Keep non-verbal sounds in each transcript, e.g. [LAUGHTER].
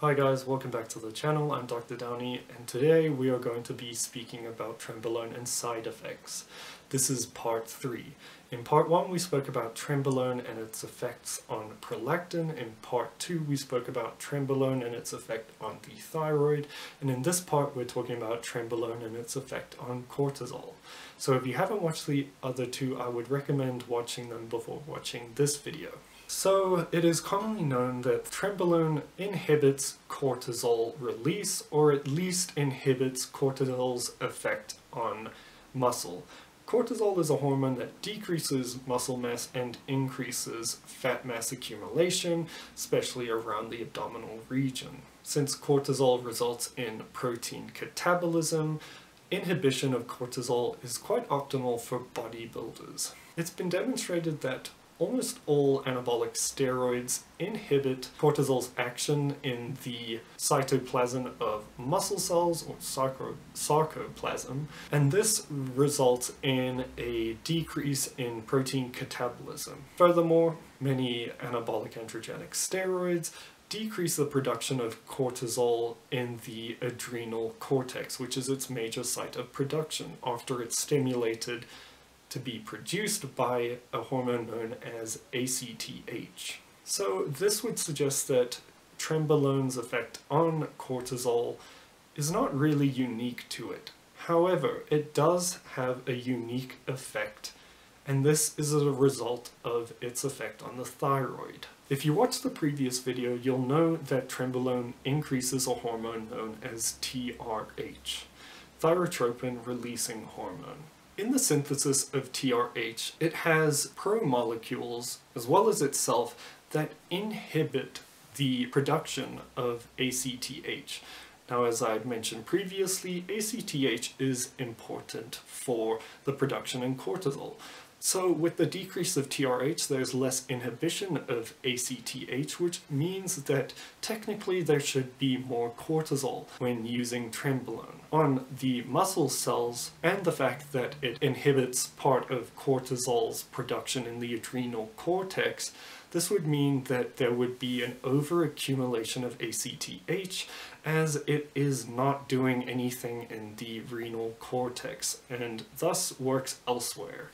Hi guys, welcome back to the channel. I'm Dr. Downey and today we are going to be speaking about trenbolone and side effects. This is part 3. In part 1 we spoke about trenbolone and its effects on prolactin. In part 2 we spoke about trenbolone and its effect on the thyroid. And in this part we're talking about trenbolone and its effect on cortisol. So if you haven't watched the other two, I would recommend watching them before watching this video. So it is commonly known that trenbolone inhibits cortisol release or at least inhibits cortisol's effect on muscle. Cortisol is a hormone that decreases muscle mass and increases fat mass accumulation, especially around the abdominal region. Since cortisol results in protein catabolism, inhibition of cortisol is quite optimal for bodybuilders. It's been demonstrated that almost all anabolic steroids inhibit cortisol's action in the cytoplasm of muscle cells or sarco sarcoplasm and this results in a decrease in protein catabolism. Furthermore, many anabolic androgenic steroids decrease the production of cortisol in the adrenal cortex, which is its major site of production after it's stimulated to be produced by a hormone known as ACTH. So this would suggest that trenbolone's effect on cortisol is not really unique to it. However, it does have a unique effect, and this is a result of its effect on the thyroid. If you watch the previous video, you'll know that trenbolone increases a hormone known as TRH, thyrotropin releasing hormone. In the synthesis of TRH, it has pro-molecules, as well as itself, that inhibit the production of ACTH. Now, as I mentioned previously, ACTH is important for the production in cortisol. So with the decrease of TRH, there's less inhibition of ACTH, which means that technically there should be more cortisol when using trenbolone. On the muscle cells, and the fact that it inhibits part of cortisol's production in the adrenal cortex, this would mean that there would be an overaccumulation of ACTH as it is not doing anything in the adrenal cortex and thus works elsewhere.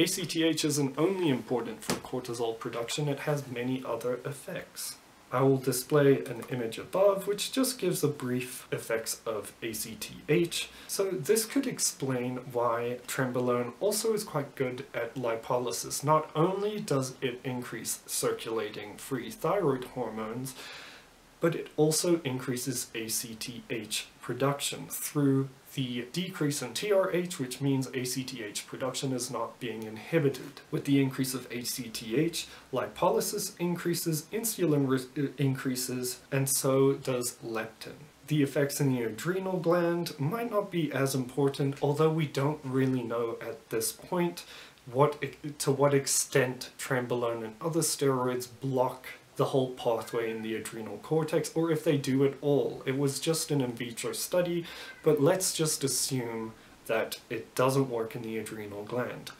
ACTH isn't only important for cortisol production, it has many other effects. I will display an image above which just gives a brief effects of ACTH. So this could explain why trenbolone also is quite good at lipolysis. Not only does it increase circulating free thyroid hormones, but it also increases ACTH production through the decrease in TRH, which means ACTH production is not being inhibited. With the increase of ACTH, lipolysis increases, insulin uh, increases, and so does leptin. The effects in the adrenal gland might not be as important, although we don't really know at this point what to what extent trenbolone and other steroids block the whole pathway in the adrenal cortex, or if they do it all. It was just an in vitro study, but let's just assume that it doesn't work in the adrenal gland.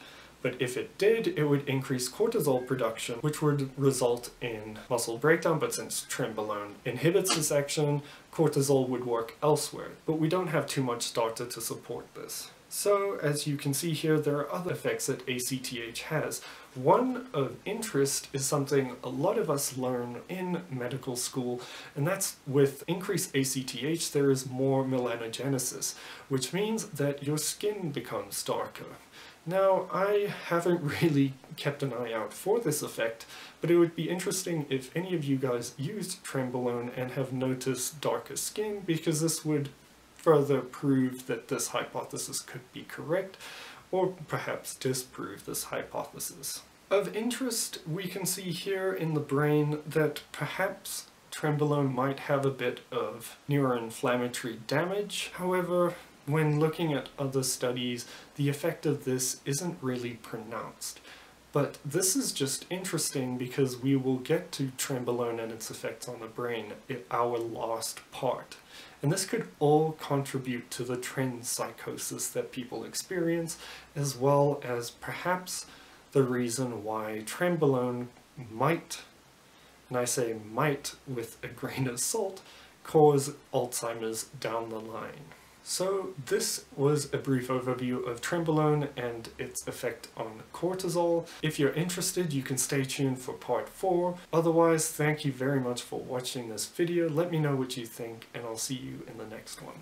But if it did, it would increase cortisol production, which would result in muscle breakdown, but since trenbolone inhibits this action, cortisol would work elsewhere. But we don't have too much data to support this. So, as you can see here, there are other effects that ACTH has. One of interest is something a lot of us learn in medical school, and that's with increased ACTH there is more melanogenesis, which means that your skin becomes darker. Now, I haven't [LAUGHS] really kept an eye out for this effect, but it would be interesting if any of you guys used trenbolone and have noticed darker skin, because this would further prove that this hypothesis could be correct, or perhaps disprove this hypothesis. Of interest, we can see here in the brain that perhaps trenbolone might have a bit of neuroinflammatory damage. However, when looking at other studies, the effect of this isn't really pronounced. But this is just interesting because we will get to trenbolone and its effects on the brain in our last part. And this could all contribute to the tren psychosis that people experience, as well as perhaps the reason why trenbolone might and I say might with a grain of salt, cause Alzheimer's down the line. So this was a brief overview of trenbolone and its effect on cortisol. If you're interested, you can stay tuned for part 4. Otherwise, thank you very much for watching this video. Let me know what you think, and I'll see you in the next one.